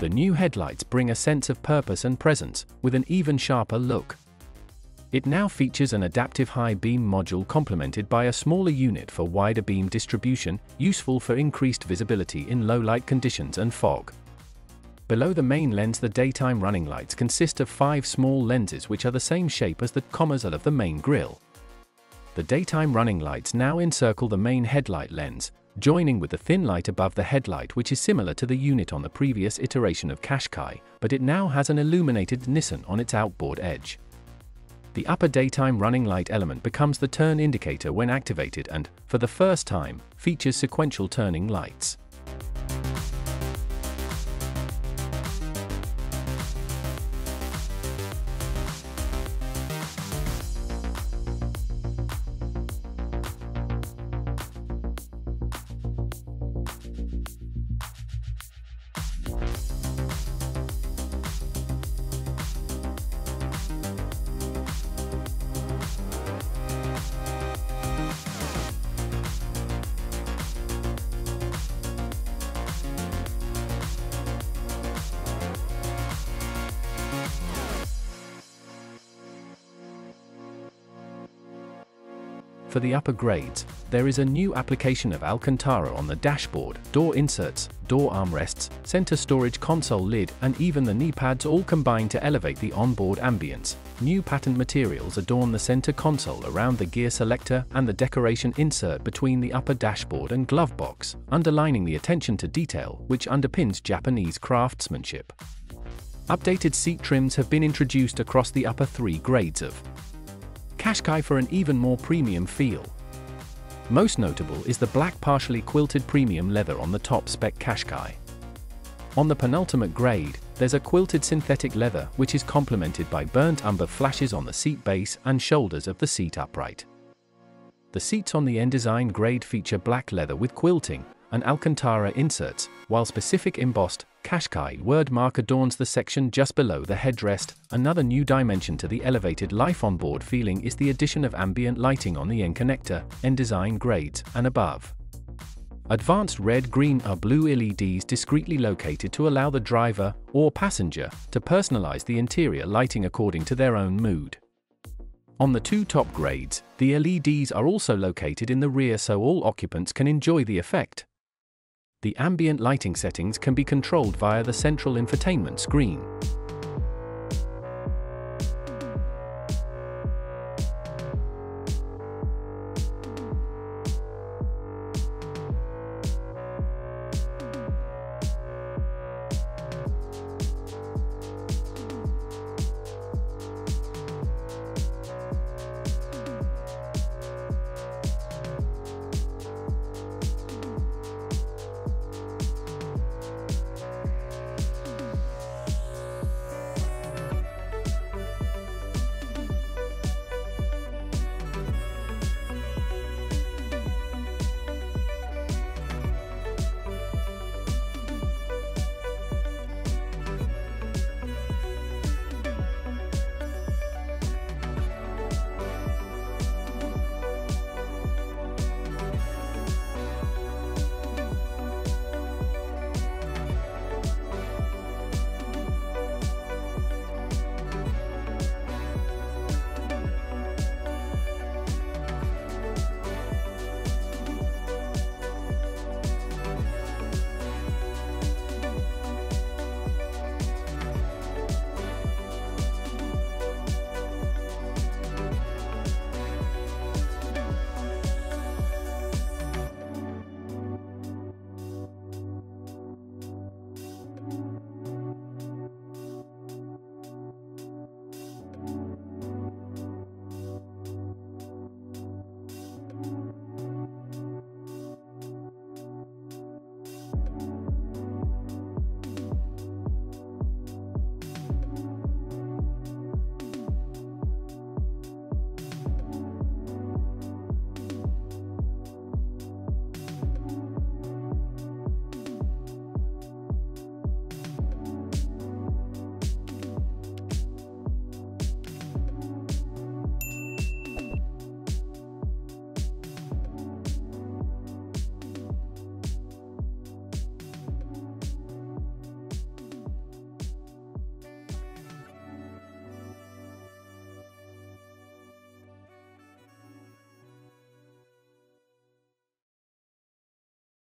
The new headlights bring a sense of purpose and presence, with an even sharper look. It now features an adaptive high beam module complemented by a smaller unit for wider beam distribution, useful for increased visibility in low light conditions and fog. Below the main lens the daytime running lights consist of five small lenses which are the same shape as the commas of the main grille. The daytime running lights now encircle the main headlight lens, joining with the thin light above the headlight which is similar to the unit on the previous iteration of Qashqai, but it now has an illuminated Nissan on its outboard edge. The upper daytime running light element becomes the turn indicator when activated and, for the first time, features sequential turning lights. For the upper grades, there is a new application of Alcantara on the dashboard, door inserts, door armrests, center storage console lid, and even the knee pads all combine to elevate the onboard ambience. New patterned materials adorn the center console around the gear selector and the decoration insert between the upper dashboard and glove box, underlining the attention to detail which underpins Japanese craftsmanship. Updated seat trims have been introduced across the upper three grades of Qashqai for an even more premium feel. Most notable is the black partially quilted premium leather on the top spec Qashqai. On the penultimate grade, there's a quilted synthetic leather which is complemented by burnt umber flashes on the seat base and shoulders of the seat upright. The seats on the N-Design grade feature black leather with quilting and Alcantara inserts, while specific embossed Qashqai word mark adorns the section just below the headrest. Another new dimension to the elevated life on board feeling is the addition of ambient lighting on the N-Connecta, N design grades, and above. Advanced red, green, or blue LEDs discreetly located to allow the driver or passenger to personalize the interior lighting according to their own mood. On the two top grades, the LEDs are also located in the rear so all occupants can enjoy the effect. The ambient lighting settings can be controlled via the central infotainment screen.